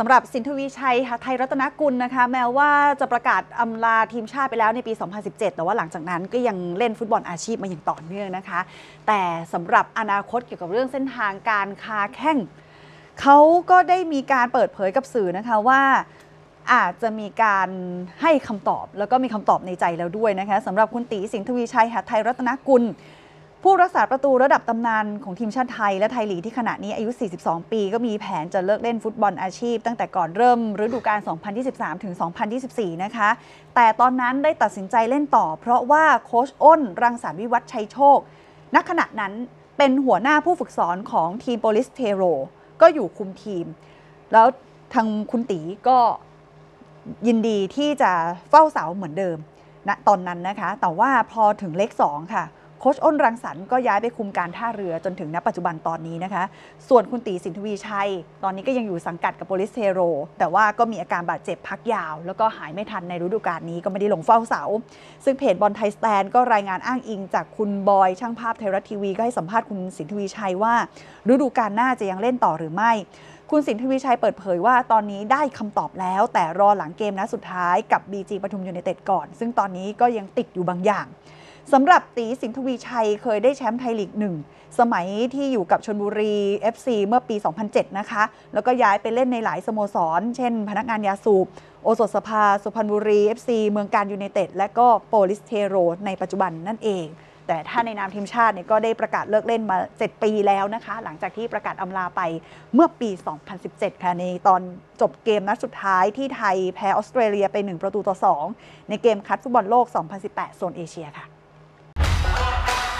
สำหรับสินทวีชัยหไทยรัตนกุลนะคะ แม้ว่าจะประกาศอำลาทีมชาติไปแล้วในปี 2017 แต่ว่าหลังจากนั้นก็ยังเล่นฟุตบอลอาชีพมาอย่างต่อเนื่องนะคะ แต่สำหรับอนาคตเกี่ยวกับเรื่องเส้นทางการค้าแข้งเขาก็ได้มีการเปิดเผยกับสื่อนะคะว่าอาจจะมีการให้คำตอบแล้วก็มีคำตอบในใจแล้วด้วยนะคะสำหรับคุณตีสินทวีชัยหไทยรัตนกุล ผู้รักษาประตูระดับตำนานของทีมชาติไทยและไทยลีกที่ขณะนี้อายุ 42 ปี ก็มีแผนจะเลิกเล่นฟุตบอลอาชีพ ตั้งแต่ก่อนเริ่มฤดูกาล 2023 ถึง 2024 นะคะ แต่ตอนนั้นได้ตัดสินใจเล่นต่อ เพราะว่าโค้ชอ้น รังสรรค์วิวัฒชัยโชค ณ ขณะนั้นเป็นหัวหน้าผู้ฝึกสอนของทีมโปลิสเทโร ก็อยู่คุมทีม แล้วทางคุณตีก็ยินดีที่จะเฝ้าเสาเหมือนเดิมณตอนนั้นนะคะ แต่ว่าพอถึงเลข2ค่ะ โค้ชอ้นรังสรรค์ก็ย้ายไปคุมการท่าเรือจนถึงณปัจจุบันตอนนี้นะคะ ส่วนคุณตีสินทวีชัย ตอนนี้ก็ยังอยู่สังกัดกับโปลิสเทโร แต่ว่าก็มีอาการบาดเจ็บพักยาว แล้วก็หายไม่ทันในฤดูกาลนี้ก็ไม่ได้ลงเฝ้าเสา ซึ่งเพจบอลไทยสแตนด์ก็รายงานอ้างอิงจากคุณบอย ช่างภาพไทยรัฐทีวีก็ให้สัมภาษณ์คุณสินทวีชัยว่า ฤดูกาลหน้าจะยังเล่นต่อหรือไม่คุณสินทวีชัยเปิดเผยว่าตอนนี้ได้คำตอบแล้ว แต่รอหลังเกมนัดสุดท้ายกับ BG ปทุมยูไนเต็ดก่อน ซึ่งตอนนี้ก็ยังติดอยู่บางอย่าง สำหรับตีสินทวีชัยเคยได้แชมป์ไทยลีกหนึ่งสมัยที่อยู่กับชนบุรี FC เมื่อปี 2007 นะคะ แล้วก็ย้ายไปเล่นในหลายสโมสร เช่น พนักงานยาสูบ โอสถสภา สุพรรณบุรี FC เมืองการยูไนเต็ด และก็โปลิสเทโร ในปัจจุบันนั่นเอง แต่ถ้าในนามทีมชาติเนี่ยก็ได้ประกาศเลิกเล่นมา 7 ปีแล้วนะคะ หลังจากที่ประกาศอำลาไปเมื่อปี 2017 ค่ะ ในตอนจบเกมนัดสุดท้ายที่ไทยแพ้ออสเตรเลียไป 1 ประตูต่อ 2 ในเกมคัดฟุตบอลโลก 2018 โซนเอเชียค่ะ